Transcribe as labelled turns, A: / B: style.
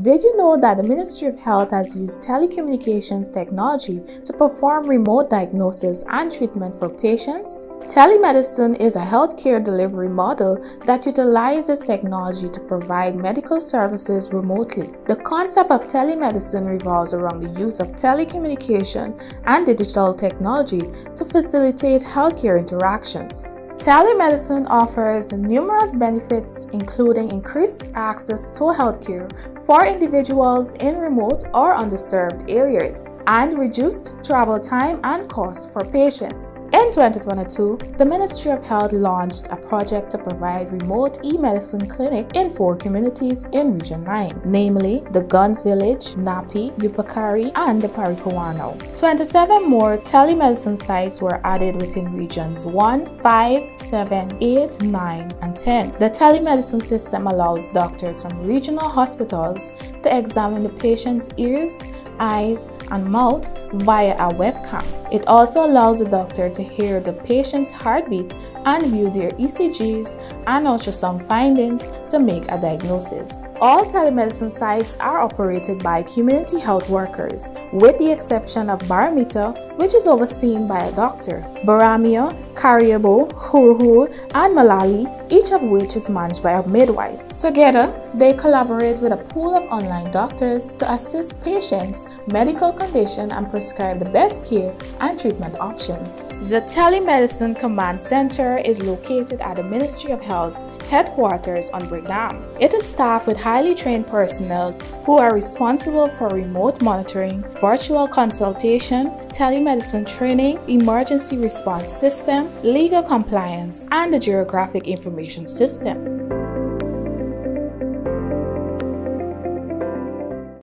A: Did you know that the Ministry of Health has used telecommunications technology to perform remote diagnosis and treatment for patients? Telemedicine is a healthcare delivery model that utilizes technology to provide medical services remotely. The concept of telemedicine revolves around the use of telecommunication and digital technology to facilitate healthcare interactions. Telemedicine offers numerous benefits, including increased access to healthcare for individuals in remote or underserved areas, and reduced travel time and costs for patients. In 2022, the Ministry of Health launched a project to provide remote e-medicine clinic in four communities in Region 9, namely the Guns Village, Nappi, Yupukari, and the Parikowano. 27 more telemedicine sites were added within regions 1, 5, 7, 8, 9, and 10. The telemedicine system allows doctors from regional hospitals to examine the patient's ears, eyes, and mouth via a webcam. It also allows the doctor to hear the patient's heartbeat and view their ECGs and ultrasound findings to make a diagnosis. All telemedicine sites are operated by community health workers, with the exception of Barometer, which is overseen by a doctor. Baramia, Kariabo, Hururu, and Malali, each of which is managed by a midwife. Together, they collaborate with a pool of online doctors to assist patients' medical condition and prescribe the best care and treatment options. The Telemedicine Command Center is located at the Ministry of Health's headquarters on It is staffed with highly trained personnel who are responsible for remote monitoring, virtual consultation, telemedicine training, emergency response system, legal compliance, and the geographic information system.